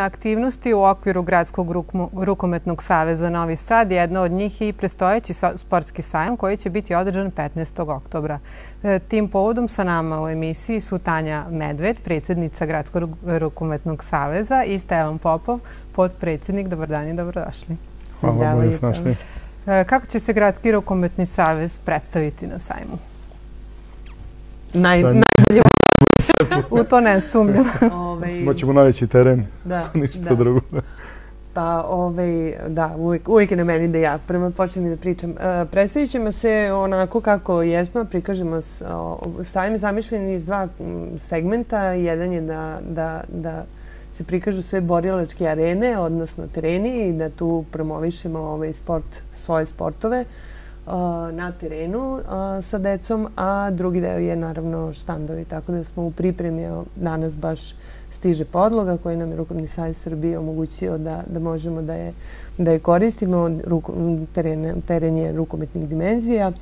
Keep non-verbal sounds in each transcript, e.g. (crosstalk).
aktivnosti u okviru Gradskog rukometnog saveza Novi Sad. Jedna od njih je i prestojeći sportski sajam koji će biti održan 15. oktobra. E, tim povodom sa nama u emisiji su Tanja Medved, predsjednica Gradskog rukometnog saveza i Stevan Popov, podpredsjednik. Dobar dan i dobrodošli. Hvala, bolje snašli. E, kako će se Gradski rukometni savez predstaviti na sajmu? Najbolje U to ne sumnjam. (laughs) (laughs) Moćemo najveći teren, ništa drugo. Pa, ovaj, da, uvijek je na meni da ja prema počnem da pričam. E, predstavit ćemo se onako kako jesmo, prikažemo sajme zamišljeni iz dva segmenta. Jedan je da se prikažu sve borilačke arene, odnosno tereni i da tu promovišemo ovaj svoje sportove na terenu sa decom, a drugi deo je naravno štandovi. Tako da smo u pripremi, danas baš stiže podloga koji nam je Rukovni sajt Srbije omogućio da da možemo da je da je koristimo. Teren je rukometnih dimenzija.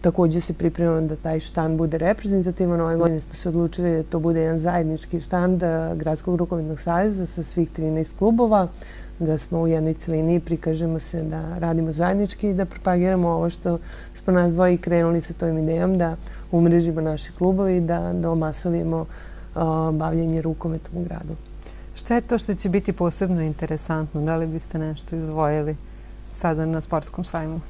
Također se pripremamo da taj štand bude reprezentativan. Ove godine smo se odlučili da to bude jedan zajednički štand Gradskog rukometnog savjeza sa svih 13 klubova da smo u jednoj celini i prikažemo se da radimo zajednički i da propagiramo ovo što smo nas dvoji krenuli sa tom idejom da umrežimo naše klubove i da omasovimo bavljanje rukometom u gradu. Šta je to što će biti posebno interesantno? Da li biste nešto izdvojili sada na sportskom sajmu?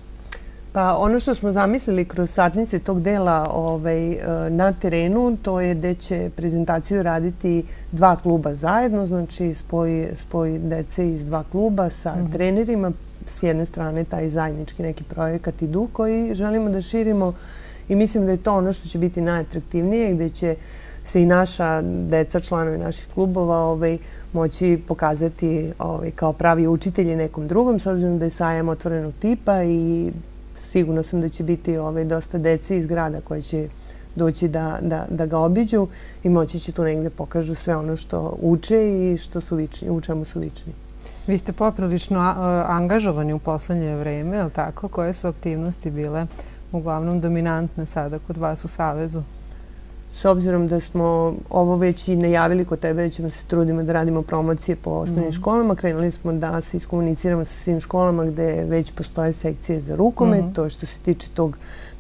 Pa ono što smo zamislili kroz satnice tog dela ovaj, e, na terenu, to je gde će prezentaciju raditi dva kluba zajedno, znači spoj, spoj dece iz dva kluba sa mhm. trenerima. S jedne strane taj zajednički neki projekat i duh koji želimo da širimo i mislim da je to ono što će biti najatraktivnije, gde će se i naša deca, članovi naših klubova, ovaj, moći pokazati ovaj, kao pravi učitelji nekom drugom, s obzirom da je sajam otvorenog tipa i sigurno sam da će biti ovaj, dosta deci iz grada koje će doći da ga obiđu i moći će tu negde pokažu sve ono što uče i što su vični, u čemu su vični. Vi ste poprilično angažovani u poslednje vreme, ali tako? Koje su aktivnosti bile uglavnom dominantne sada kod vas u Savezu? S obzirom da smo ovo već i najavili kod tebe, da ćemo se trudimo da radimo promocije po osnovnim mhm. školama. Krenuli smo da se iskomuniciramo sa svim školama gde već postoje sekcije za rukomet, mhm. to što se tiče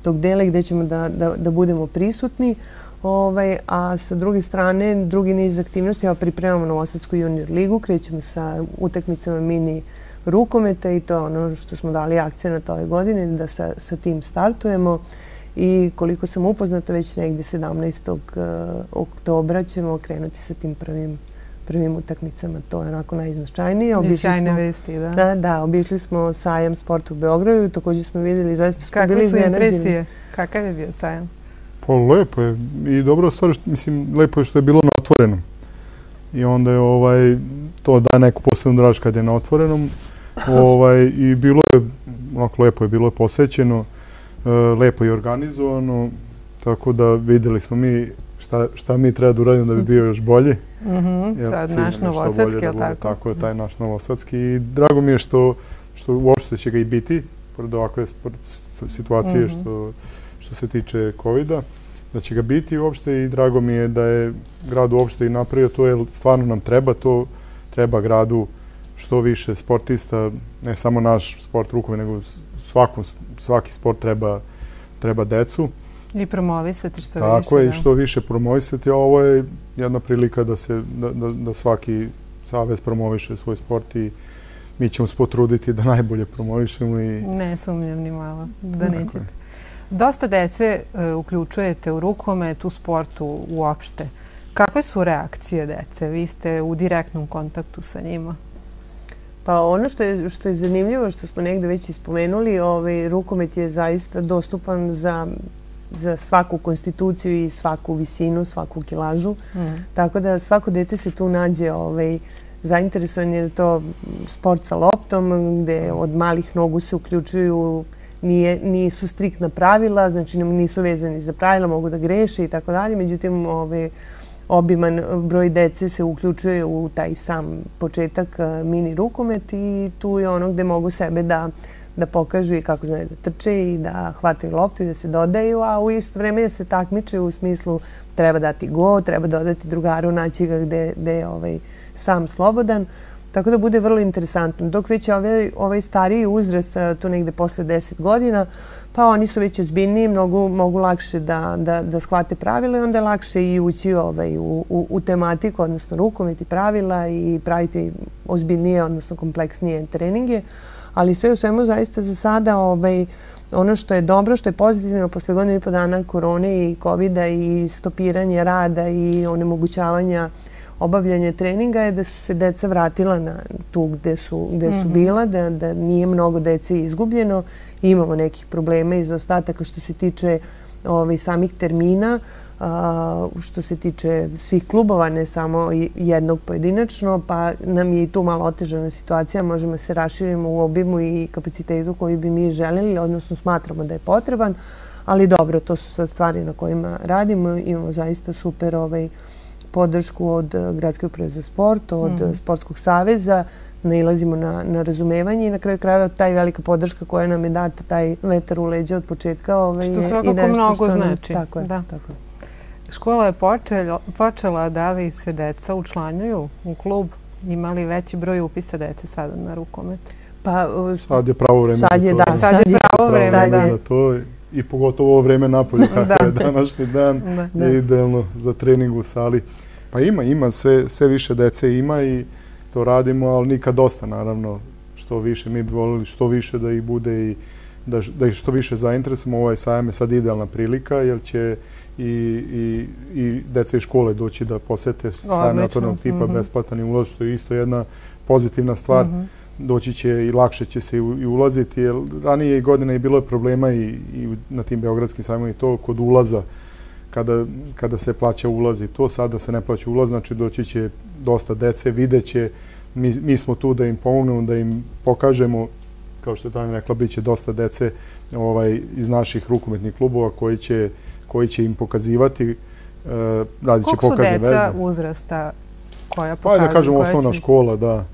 tog dela gde ćemo da budemo prisutni. Ovaj, a sa druge strane, drugi niz aktivnosti, pripremamo Novosadsku junior ligu, krećemo sa utakmicama mini rukometa i to je ono što smo dali akcije na toj godine, da sa tim startujemo i koliko sam upoznata već negdje 17. Eh, oktobra ćemo krenuti sa tim prvim prvim utakmicama. To je onako najznačajnije. Sjajne vesti, da? Da, da. Obišli smo sajam sporta u Beogradu. Također smo vidjeli, zaista smo bili iznenađeni. Kakve su impresije? Kakav je bio sajam? Pa lepo je. I dobro stvar, mislim, lepo je što je bilo na otvorenom. I onda je ovaj, to da neku posebnu draž kad je na otvorenom. ovaj, I bilo je, onako lepo je bilo je posećeno. E, lepo i organizovano, tako da videli smo mi šta mi treba da uradimo da bi bio još bolje. Mhm, sad naš Novosadski, je li tako? Tako je, taj naš Novosadski. I drago mi je što uopšte će ga i biti, pored ovakve situacije mhm. što se tiče COVID-a, da će ga biti uopšte i drago mi je da je grad uopšte i napravio to, jer stvarno nam treba to, treba gradu što više sportista, ne samo naš sport rukove, nego svaki sport treba decu. I promovisati što više. Tako je, i što više promovisati. Ovo je jedna prilika da svaki savez promoviše svoj sport i mi ćemo se potruditi da najbolje promovišemo. Ne sumnjam ni malo da nećete. Dosta dece e, uključujete u rukomet, u sportu uopšte. Kakve su reakcije dece? Vi ste u direktnom kontaktu sa njima. Pa ono što je, što je zanimljivo, što smo negde već ispomenuli, ovaj, rukomet je zaista dostupan za, za svaku konstituciju i svaku visinu, svaku kilažu. Mm. Tako da svako dete se tu nađe ovaj, zainteresovan je to sport sa loptom, gde od malih nogu se uključuju nije, nisu striktna pravila, znači nisu vezani za pravila, mogu da greše i tako dalje. Međutim, ovaj, obiman broj dece se uključuje u taj sam početak e, mini rukomet i tu je ono gde mogu sebe da da pokažu i kako znaju da trče i da hvataju loptu i da se dodaju, a u isto vreme da se takmiče u smislu treba dati go, treba dodati drugaru, naći ga gde, gde ovaj, sam slobodan. Tako da bude vrlo interesantno. Dok već ovaj, ovaj stariji uzrast, tu negde posle 10 godina, pa oni su već ozbiljniji, mnogo, mogu lakše da, da, da shvate pravila i onda je lakše i ući ovaj, u, u, u tematiku, odnosno rukometi pravila i praviti ozbiljnije, odnosno kompleksnije treninge. Ali sve u svemu zaista za sada ovaj, ono što je dobro, što je pozitivno posle godinu i po dana korone i covid i stopiranje rada i onemogućavanja obavljanje treninga je da su se deca vratila na tu gde su, gde su mhm. bila, da, da nije mnogo dece izgubljeno. Imamo nekih problema i zaostataka što se tiče ovaj, samih termina, a, što se tiče svih klubova, ne samo jednog pojedinačno, pa nam je i tu malo otežana situacija. Možemo se raširimo u obimu i kapacitetu koji bi mi želeli, odnosno smatramo da je potreban. Ali dobro, to su sad stvari na kojima radimo. Imamo zaista super ovaj, podršku od eh, Gradske uprave za sport, od mhm. Sportskog saveza, nailazimo na, na razumevanje i na kraju krajeva taj velika podrška koja nam je data, taj vetar u leđa od početka. Ovaj, što svakako mnogo znači. Tako je. Da. Tako je. Škola je počela, počela da li se deca učlanjuju u klub? Imali veći broj upisa dece sada na rukomet? Pa, sad je pravo vreme. Sad je, da, sad je pravo vreme. Za to i pogotovo ovo vreme napolje kako (laughs) je današnji dan je idealno za trening u sali. Pa ima, ima, sve, sve više dece ima i to radimo, ali nikad dosta naravno. Što više mi bi volili, što više da ih bude i da, da ih što više zainteresujemo. Ovaj sajam je sad idealna prilika jer će i, i, i deca iz škole doći da posete sajam otvornog tipa mm -hmm. besplatan ulaz, što je isto jedna pozitivna stvar. Mm -hmm doći će i lakše će se i ulaziti, jer ranije godine je bilo problema i, i na tim beogradskim sajmama i to kod ulaza, kada, kada se plaća ulaz i to, sada se ne plaća ulaz, znači doći će dosta dece, videće, mi, mi smo tu da im pomognemo, da im pokažemo, kao što je tamo rekla, bit će dosta dece ovaj, iz naših rukometnih klubova koji će, koji će im pokazivati, uh, radit će pokazne veze. Koliko su deca uzrasta koja pokazuju? Pa da kažemo osnovna škola, da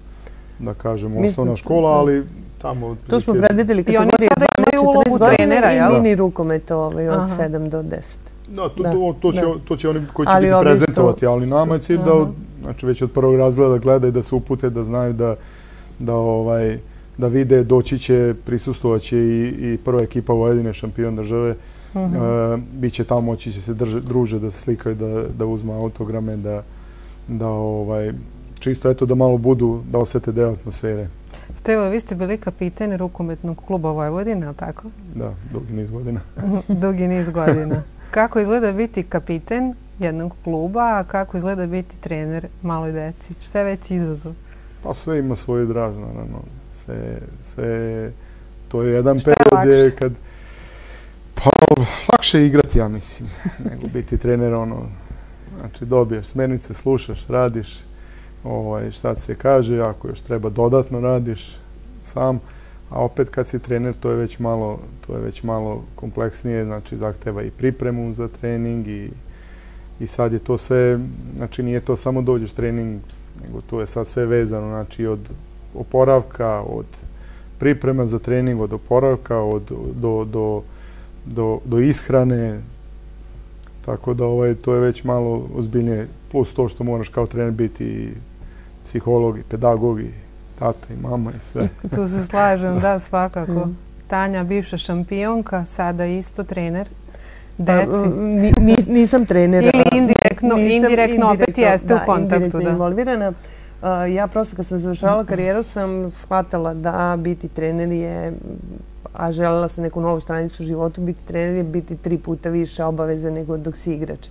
da kažemo, osnovna škola, ali tamo... Tu smo predvidjeli kategorije 12-14 godina i mini rukomet ovaj, od 7 do 10. Da, to, to, to, će, to će oni koji će ali biti prezentovati, ali nama je cilj da, znači već od prvog razgleda gledaju da se upute, da znaju da, da, ovaj, da vide, doći će, prisustovat će i, i prva ekipa Vojedine šampion države. Uh -huh. e, biće tamo, moći će se drže, druže, da se slikaju, da, da uzma autograme, da, da ovaj, čisto eto da malo budu, da osete deo atmosfere. Stevo, vi ste bili kapitan rukometnog kluba Vojvodina, tako? Da, dugi niz godina. (laughs) dugi niz godina. Kako izgleda biti kapitan jednog kluba, a kako izgleda biti trener maloj deci? Šta je već izazov? Pa sve ima svoje draž, naravno. Sve, sve, to je jedan Šta period je kad... Pa, lakše je igrati, ja mislim, (laughs) nego biti trener, ono, znači dobiješ smernice, slušaš, radiš, ovaj, šta se kaže, ako još treba dodatno radiš sam, a opet kad si trener to je već malo, to je već malo kompleksnije, znači zahteva i pripremu za trening i, i sad je to sve, znači nije to samo dođeš trening, nego to je sad sve vezano, znači od oporavka, od priprema za trening, od oporavka, od, do, do, do, do ishrane, tako da ovaj, to je već malo ozbiljnije, plus to što moraš kao trener biti psiholog i pedagog i tata i mama i sve. Tu se slažem, da, svakako. Mm. Tanja, bivša šampionka, sada isto trener. Pa, Deci. nisam trener. Ili indirektno, indirektno, opet jeste u kontaktu. Indirektno involvirana. Ja prosto kad sam završavala karijeru sam shvatala da biti trener je a želela sam neku novu stranicu u životu, biti trener je biti tri puta više obaveza nego dok si igrač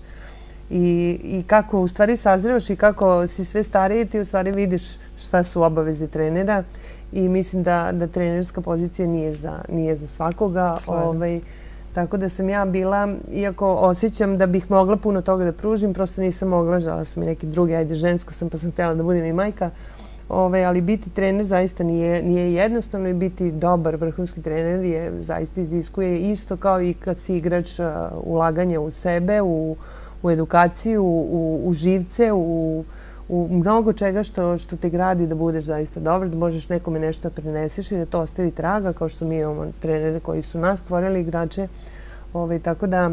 i, i kako u stvari sazrevaš i kako si sve stariji, ti u stvari vidiš šta su obaveze trenera i mislim da, da trenerska pozicija nije za, nije za svakoga. Ovaj, tako da sam ja bila, iako osjećam da bih mogla puno toga da pružim, prosto nisam mogla, žala sam i neki drugi, ajde žensko sam pa sam htjela da budem i majka, Ove, ali biti trener zaista nije, nije jednostavno i biti dobar vrhunski trener je zaista iziskuje isto kao i kad si igrač uh, ulaganje u sebe, u, u edukaciju, u, u živce, u, u mnogo čega što, što te gradi da budeš zaista dobar, da možeš nekome nešto da preneseš i da to ostavi traga, kao što mi imamo trenere koji su nas stvorili igrače. Ove, ovaj, tako da,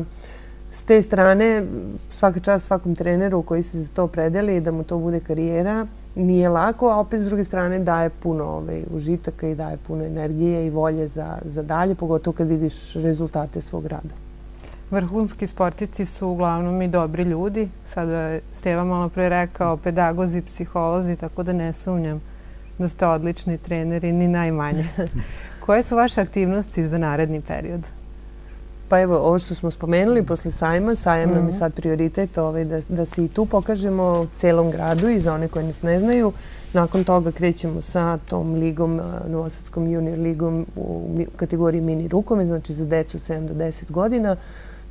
s te strane, svaka čast svakom treneru koji se za to predeli da mu to bude karijera nije lako, a opet s druge strane daje puno ovaj, užitaka i daje puno energije i volje za, za dalje, pogotovo kad vidiš rezultate svog rada. Vrhunski sportici su uglavnom i dobri ljudi. Sada je Steva malo pre rekao pedagozi, psiholozi, tako da ne sumnjam da ste odlični treneri, ni najmanje. (laughs) Koje su vaše aktivnosti za naredni period? Pa evo, ovo što smo spomenuli posle sajma, sajam nam je mhm. sad prioritet ovaj, da, da se i tu pokažemo celom gradu i za one koje nas ne znaju. Nakon toga krećemo sa tom ligom, Novosadskom junior ligom u kategoriji mini rukome, znači za decu 7 do 10 godina.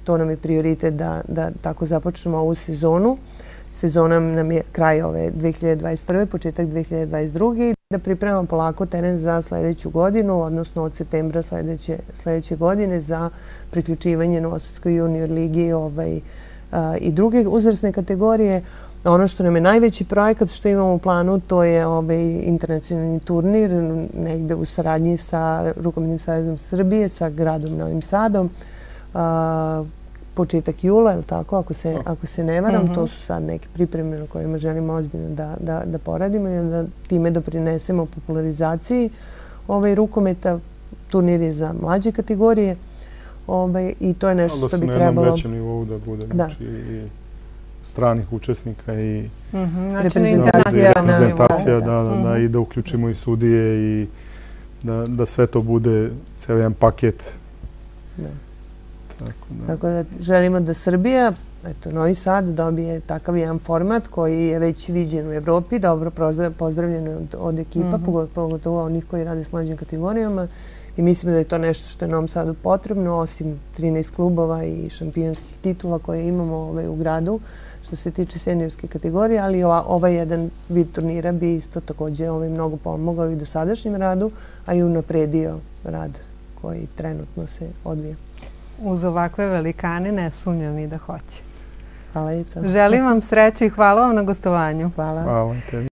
To nam je prioritet da, da tako započnemo ovu sezonu. Sezona nam je kraj ove 2021. početak 2022. Da pripremamo polako teren za sljedeću godinu, odnosno od septembra sljedeće, sljedeće godine za priključivanje Novosadskoj junior ligi ovaj, a, i druge uzrasne kategorije. Ono što nam je najveći projekat što imamo u planu, to je ovaj internacionalni turnir negde u saradnji sa Rukometnim savjezom Srbije, sa gradom Novim Sadom. A, početak jula, je li tako, ako se, ako se ne varam, to mhm. su sad neke pripreme na kojima želimo ozbiljno da, da, da poradimo i da time doprinesemo popularizaciji ovaj, rukometa, turniri za mlađe kategorije. Ovaj, I to je nešto što bi trebalo... Da su na jednom većem nivou da bude. Da. Znači, i stranih učesnika i mm -hmm. znači, reprezentacija, reprezentacija da, da, da, i da uključimo i sudije i da, da sve to bude cijel jedan paket. Da. Tako da želimo da Srbija, eto, Novi Sad, dobije takav jedan format koji je već viđen u Evropi, dobro pozdravljen od ekipa, mhm. pogotovo onih koji rade s mlađim kategorijama. I mislimo da je to nešto što je Novom Sadu potrebno, osim 13 klubova i šampionskih titula koje imamo ovaj, u gradu, što se tiče seniorske kategorije, ali ovaj jedan vid turnira bi isto također ovaj, mnogo pomogao i do sadašnjem radu, a i unapredio rad koji trenutno se odvija uz ovakve velikane ne sumnjam ni da hoće. Hvala i to. Želim vam sreću i hvala vam na gostovanju. Hvala. Hvala tebi.